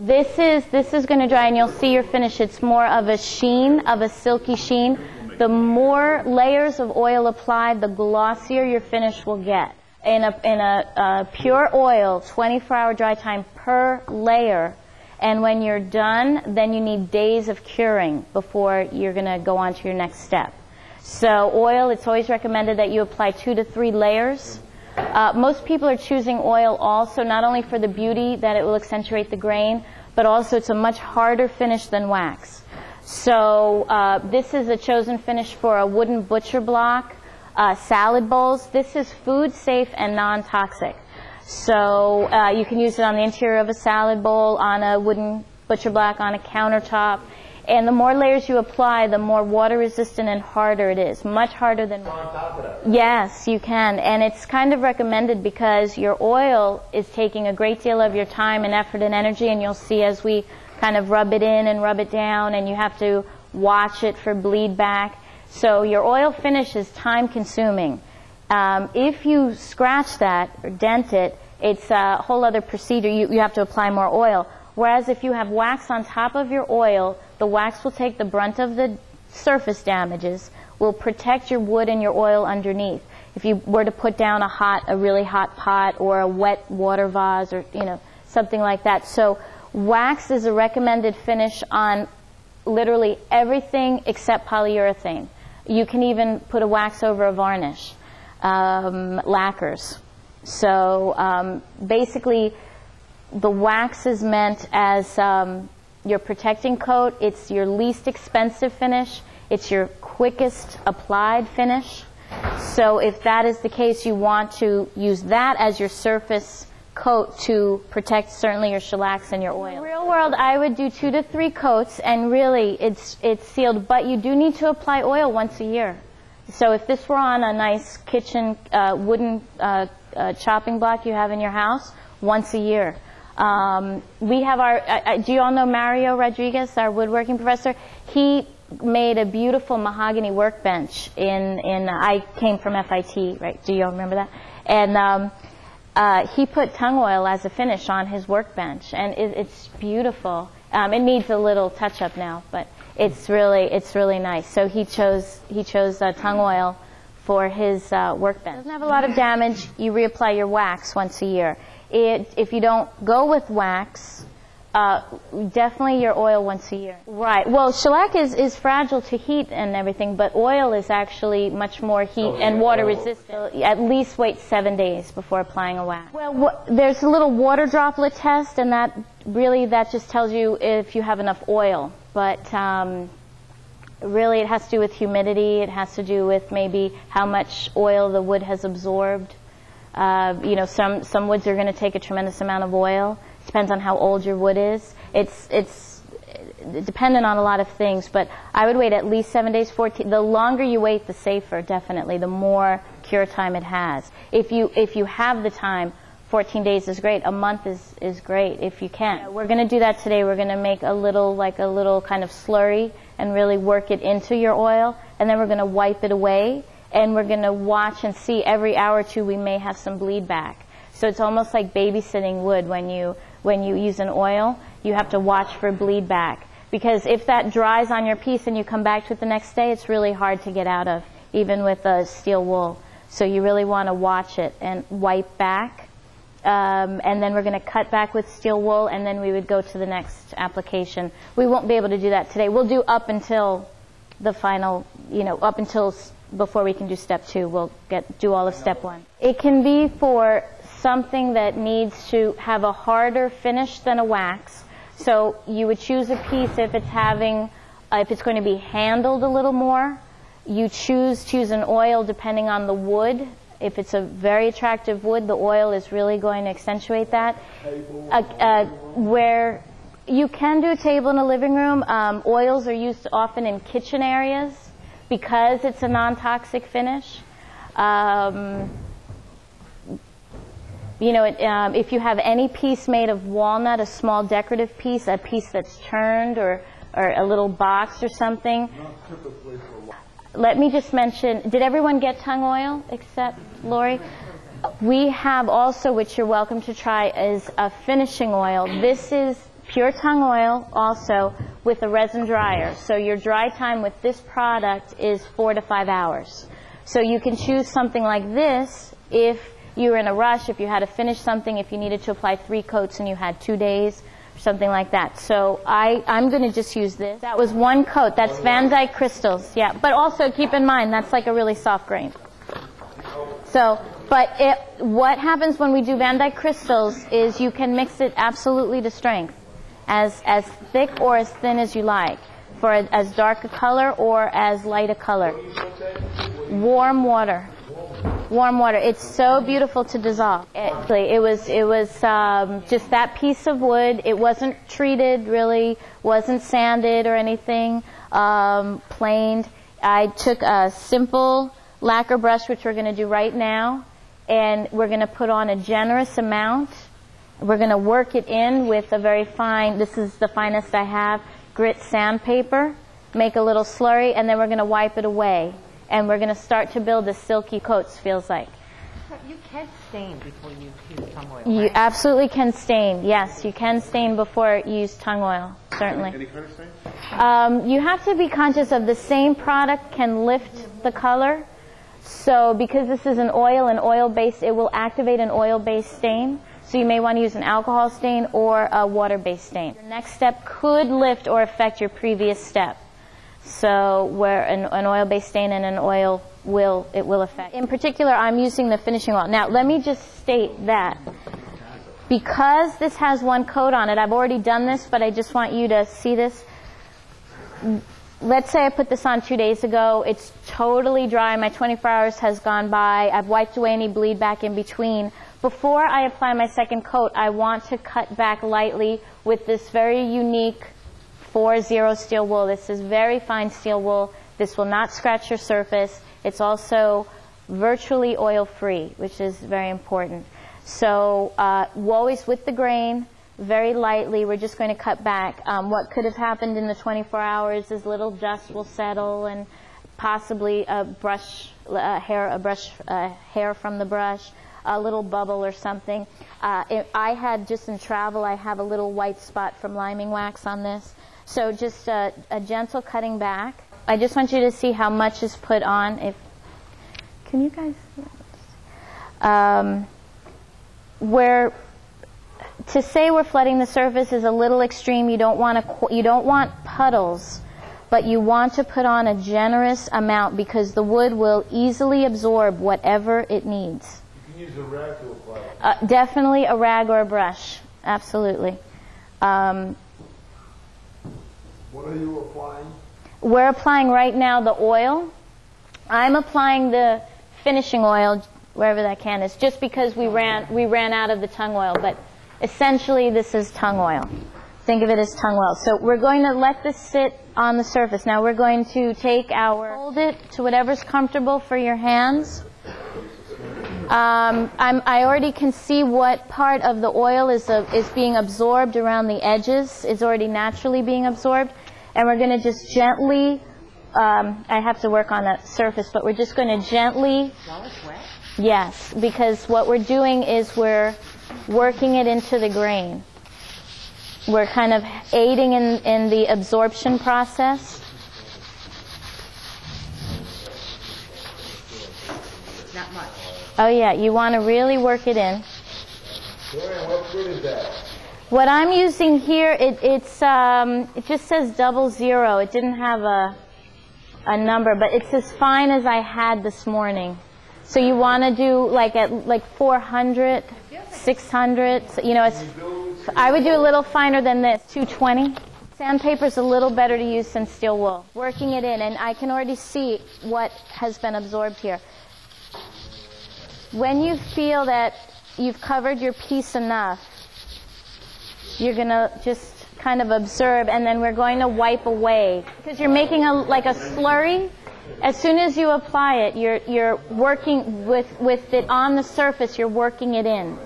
This is this is going to dry, and you'll see your finish. It's more of a sheen, of a silky sheen. The more layers of oil applied, the glossier your finish will get. In a in a uh, pure oil, 24-hour dry time per layer, and when you're done, then you need days of curing before you're going to go on to your next step. So oil, it's always recommended that you apply two to three layers. Uh, most people are choosing oil also not only for the beauty that it will accentuate the grain, but also it's a much harder finish than wax. So uh, this is a chosen finish for a wooden butcher block, uh, salad bowls. This is food safe and non-toxic. So uh, you can use it on the interior of a salad bowl, on a wooden butcher block, on a countertop. And the more layers you apply, the more water resistant and harder it is. Much harder than. On top of that. Yes, you can. And it's kind of recommended because your oil is taking a great deal of your time and effort and energy, and you'll see as we kind of rub it in and rub it down, and you have to watch it for bleed back. So your oil finish is time consuming. Um, if you scratch that or dent it, it's a whole other procedure. You, you have to apply more oil. Whereas if you have wax on top of your oil, the wax will take the brunt of the surface damages, will protect your wood and your oil underneath. If you were to put down a hot, a really hot pot or a wet water vase or, you know, something like that. So wax is a recommended finish on literally everything except polyurethane. You can even put a wax over a varnish, um, lacquers. So um, basically, the wax is meant as um, your protecting coat. It's your least expensive finish. It's your quickest applied finish. So if that is the case, you want to use that as your surface coat to protect certainly your shellacs and your oil. In the real world, I would do two to three coats, and really it's it's sealed. But you do need to apply oil once a year. So if this were on a nice kitchen uh, wooden uh, uh, chopping block you have in your house, once a year. Um, we have our, do you all know Mario Rodriguez, our woodworking professor? He made a beautiful mahogany workbench in, in I came from FIT, right? Do you all remember that? And um, uh, he put tung oil as a finish on his workbench, and it, it's beautiful. Um, it needs a little touch up now, but it's really, it's really nice. So he chose, he chose uh, tung oil for his uh, workbench. Doesn't have a lot of damage. You reapply your wax once a year. It, if you don't go with wax, uh, definitely your oil once a year. Right. Well, shellac is, is fragile to heat and everything, but oil is actually much more heat Oh, and yeah. water Oh. resistant. At least wait seven days before applying a wax. Well, wha- there's a little water droplet test, and that really that just tells you if you have enough oil. But um, really, it has to do with humidity. It has to do with maybe how much oil the wood has absorbed. Uh, you know, some some woods are going to take a tremendous amount of oil. Depends on how old your wood is. It's it's dependent on a lot of things, but I would wait at least seven days. Fourteen. The longer you wait, the safer. Definitely, the more cure time it has. If you if you have the time. 14 days is great. A month is, is great if you can. We're going to do that today. We're going to make a little, like a little kind of slurry and really work it into your oil. And then we're going to wipe it away. And we're going to watch and see every hour or two we may have some bleed back. So it's almost like babysitting wood when you, when you use an oil. You have to watch for bleed back. Because if that dries on your piece and you come back to it the next day, it's really hard to get out of, even with a steel wool. So you really want to watch it and wipe back um, and then we're going to cut back with steel wool, and then we would go to the next application. We won't be able to do that today. We'll do up until the final, you know, up until before we can do step two. We'll get do all of step one. It can be for something that needs to have a harder finish than a wax. So you would choose a piece if it's having, uh, if it's going to be handled a little more. You choose choose an oil depending on the wood. If it's a very attractive wood, the oil is really going to accentuate that. Uh, uh, where you can do a table in a living room, um, oils are used often in kitchen areas because it's a non-toxic finish. Um, you know, it, um, if you have any piece made of walnut, a small decorative piece, a piece that's turned, or, or a little box or something, let me just mention, did everyone get tung oil except Lori? We have also, which you're welcome to try, is a finishing oil. This is pure tung oil also with a resin dryer. So your dry time with this product is four to five hours. So you can choose something like this if you were in a rush, if you had to finish something, if you needed to apply three coats and you had two days, something like that. So I, I'm going to just use this. That was one coat. That's Van Dyke crystals, yeah. But also keep in mind, that's like a really soft grain. So, but it, what happens when we do Van Dyke crystals is you can mix it absolutely to strength, as, as thick or as thin as you like, for a, as dark a color or as light a color. Warm water. Warm water. It's so beautiful to dissolve. It, it was it was um, just that piece of wood. It wasn't treated really, wasn't sanded or anything. Um, planed. I took a simple lacquer brush, which we're going to do right now, and we're going to put on a generous amount. We're going to work it in with a very fine. This is the finest I have. Grit sandpaper. Make a little slurry, and then we're going to wipe it away and we're going to start to build the silky coats, feels like. You can stain before you use tung oil, You absolutely can stain, yes. You can stain before you use tung oil, certainly. Any kind of stain? Um, you have to be conscious of the same product can lift the color. So because this is an oil, an oil-based, it will activate an oil-based stain. So you may want to use an alcohol stain or a water-based stain. The next step could lift or affect your previous step. So where an, an oil-based stain and an oil will, it will affect. In particular, I'm using the finishing oil. Now, let me just state that because this has one coat on it, I've already done this, but I just want you to see this. Let's say I put this on two days ago. It's totally dry. My 24 hours has gone by. I've wiped away any bleed back in between. Before I apply my second coat, I want to cut back lightly with this very unique 4-0 steel wool. This is very fine steel wool. This will not scratch your surface. It's also virtually oil-free, which is very important. So uh, always with the grain, very lightly. We're just going to cut back. Um, what could have happened in the 24 hours is little dust will settle and possibly a brush, a hair, a brush, uh, hair from the brush, a little bubble or something. Uh, it, I had just in travel, I have a little white spot from liming wax on this. So just a, a gentle cutting back. I just want you to see how much is put on. If can you guys? Um, where to say we're flooding the surface is a little extreme. You don't want to, you don't want puddles, but you want to put on a generous amount because the wood will easily absorb whatever it needs. Use a rag to apply it. Uh, definitely a rag or a brush. Absolutely. Um, What are you applying? we're applying right now the oil. I'm applying the finishing oil wherever that can is, just because we ran we ran out of the tung oil. But essentially, this is tung oil. Think of it as tung oil. So we're going to let this sit on the surface. Now we're going to take our hold it to whatever's comfortable for your hands. Um, I'm, I already can see what part of the oil is, uh, is being absorbed around the edges, is already naturally being absorbed. And we're going to just gently, um, I have to work on the surface, but we're just going to gently, While it's wet? yes, because what we're doing is we're working it into the grain. We're kind of aiding in, in the absorption process. Not much. Oh yeah, you want to really work it in. JoAnne, what fruit is that? What I'm using here, it, it's um, it just says double zero. It didn't have a a number, but it's as fine as I had this morning. So you want to do like at like 400, 600. You know, it's. I would do a little finer than this, 220. Sandpaper's a little better to use than steel wool. Working it in, and I can already see what has been absorbed here. When you feel that you've covered your piece enough, you're going to just kind of observe and then we're going to wipe away. Because you're making a like a slurry. As soon as you apply it you're you're working with with it on the surface you're working it in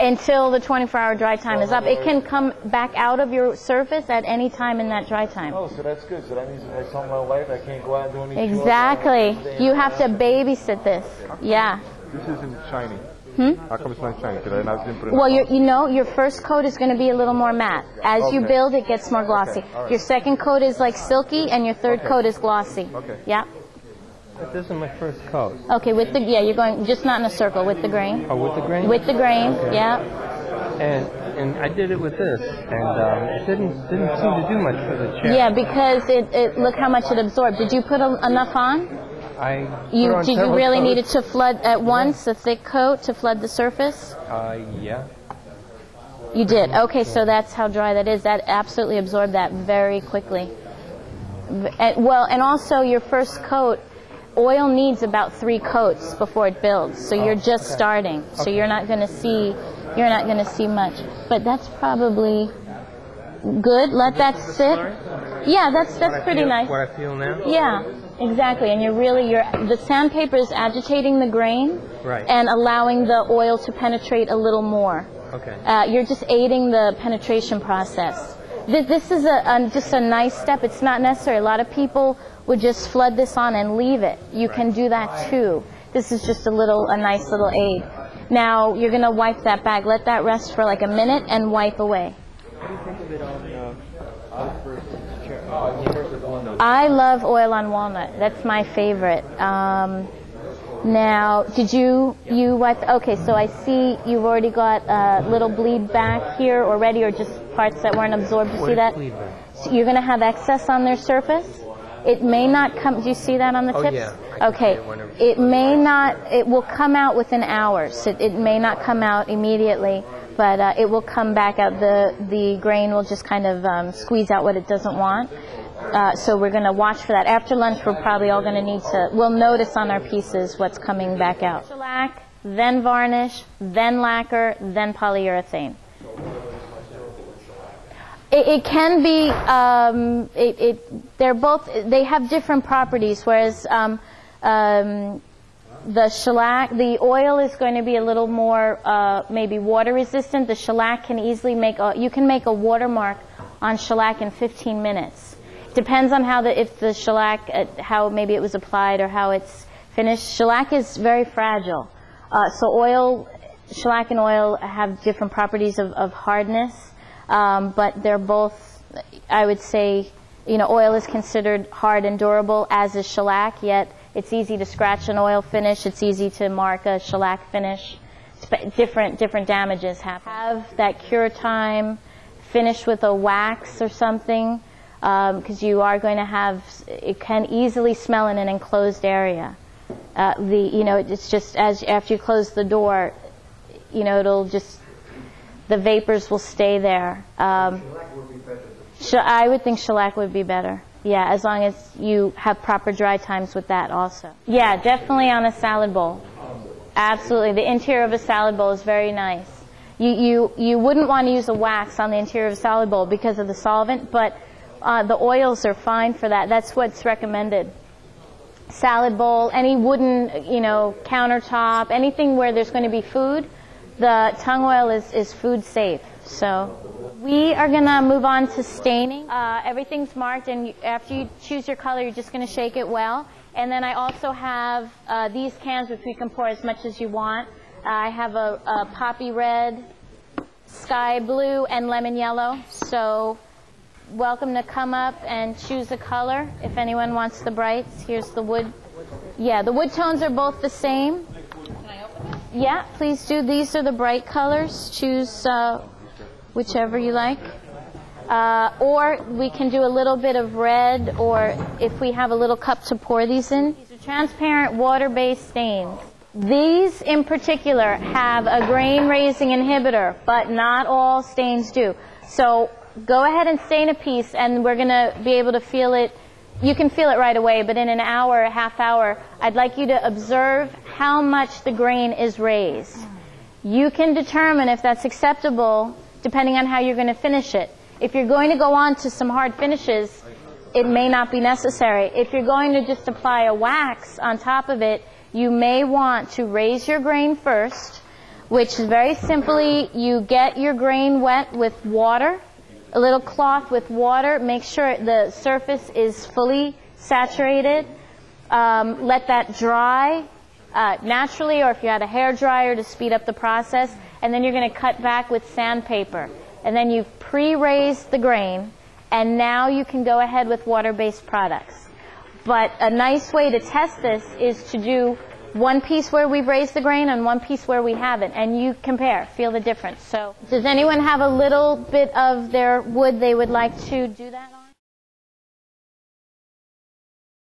until the 24 hour dry time is up it can come back out of your surface at any time in that dry time Oh, so that's good. So that means if I tell my wife I can't go out and do any exactly I don't stay in you have to babysit this yeah This isn't shiny. Hmm? How come it's not shiny? Because I not put it Well, the you you know, your first coat is going to be a little more matte. As you build, it gets more glossy. all right. Your second coat is like silky, and your third Okay. coat is glossy. Okay. Yeah. But this is my first coat. Okay, with the yeah, you're going just not in a circle with the grain. Oh, with the grain? With the grain, yeah. And and I did it with this, and um, it didn't didn't seem to do much for the chair. Yeah, because it, it look how much it absorbed. Did you put a, enough on? I You on did you really coats. need it to flood at once, a thick coat to flood the surface? Uh, yeah. You did. Okay, so that's how dry that is. That absolutely absorbed that very quickly. And- well, and also your first coat, oil needs about three coats before it builds. So you're just starting. So you're not going to see, you're not going to see much. But that's probably good. Let that sit. Yeah, that's that's pretty feel- nice. What I feel now. Yeah, exactly. And you're really you're the sandpaper is agitating the grain Right. and allowing the oil to penetrate a little more. Okay. Uh, you're just aiding the penetration process. This, this is a, a, just a nice step. It's not necessary. A lot of people would just flood this on and leave it. You can do that too. This is just a little, a nice little aid. Now you're gonna wipe that bag. Let that rest for like a minute and wipe away. I love oil on walnut. That's my favorite. Um, now, did you you wipe? Okay, so I see you've already got a little bleed back here already, or just parts that weren't absorbed. You see that? So you're going to have excess on their surface. It may not come. Do you see that on the Oh, tips? yeah. Okay. it It may not. It will come out within hours. It, it may not come out immediately, but uh, it will come back out. The the grain will just kind of um, squeeze out what it doesn't want. Uh, so we're going to watch for that. After lunch, we're probably all going to need to. We'll notice on our pieces what's coming back out. Shellac, then varnish, then lacquer, then polyurethane. It, it can be. Um, it, it, they're both. They have different properties. Whereas um, um, the shellac, the oil is going to be a little more uh, maybe water resistant. The shellac can easily make. A, you can make a watermark on shellac in 15 minutes. Depends on how the if the shellac uh, how maybe it was applied or how it's finished. Shellac is very fragile. Uh, so oil, shellac and oil have different properties of, of hardness, um, but they're both, I would say, you know, oil is considered hard and durable, as is shellac, yet it's easy to scratch an oil finish, it's easy to mark a shellac finish. Different, different damages happen. Have that cure time, finish with a wax or something, because you are going to have, it can easily smell in an enclosed area uh, the you know it's just as after you close the door, you know it'll just the vapors will stay there. Um, I would think shellac would be better. Yeah, as long as you have proper dry times with that also. Yeah, definitely on a salad bowl. Absolutely, the interior of a salad bowl is very nice. You you you wouldn't want to use a wax on the interior of a salad bowl because of the solvent, but uh, the oils are fine for that. That's what's recommended salad bowl, any wooden, you know, countertop, anything where there's going to be food, the tung oil is, is food safe. So we are going to move on to staining. Uh, everything's marked, and after you choose your color, you're just going to shake it well. And then I also have uh, these cans, which we can pour as much as you want. I have a, a poppy red, sky blue, and lemon yellow. So welcome to come up and choose a color if anyone wants the brights. Here's the wood. Yeah, the wood tones are both the same. Yeah, please do. These are the bright colors. Choose uh, whichever you like. Uh, or we can do a little bit of red, or if we have a little cup to pour these in. These are transparent water-based stains. These in particular have a grain raising inhibitor, but not all stains do. So go ahead and stain a piece, and we're going to be able to feel it. You can feel it right away, but in an hour, a half hour, I'd like you to observe how much the grain is raised. You can determine if that's acceptable depending on how you're going to finish it. If you're going to go on to some hard finishes, it may not be necessary. If you're going to just apply a wax on top of it, you may want to raise your grain first, which is very simply you get your grain wet with water, a little cloth with water, make sure the surface is fully saturated. Um, let that dry uh, naturally or if you had a hair dryer to speed up the process. And then you're going to cut back with sandpaper. And then you've pre-raised the grain, and now you can go ahead with water-based products. But a nice way to test this is to do one piece where we've raised the grain and one piece where we haven't, and you compare, feel the difference. So, does anyone have a little bit of their wood they would like to do that on?